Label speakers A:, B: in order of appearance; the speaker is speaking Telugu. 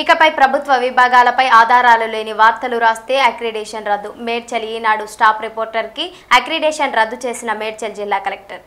A: ఇకపై ప్రభుత్వ విభాగాలపై ఆధారాలు లేని వార్తలు రాస్తే అక్రిడేషన్ రద్దు. మేడ్చల్ ఈనాడు స్టాఫ్ రిపోర్టర్కి అక్రిడేషన్ రద్దు చేసిన మేడ్చల్ జిల్లా కలెక్టర్.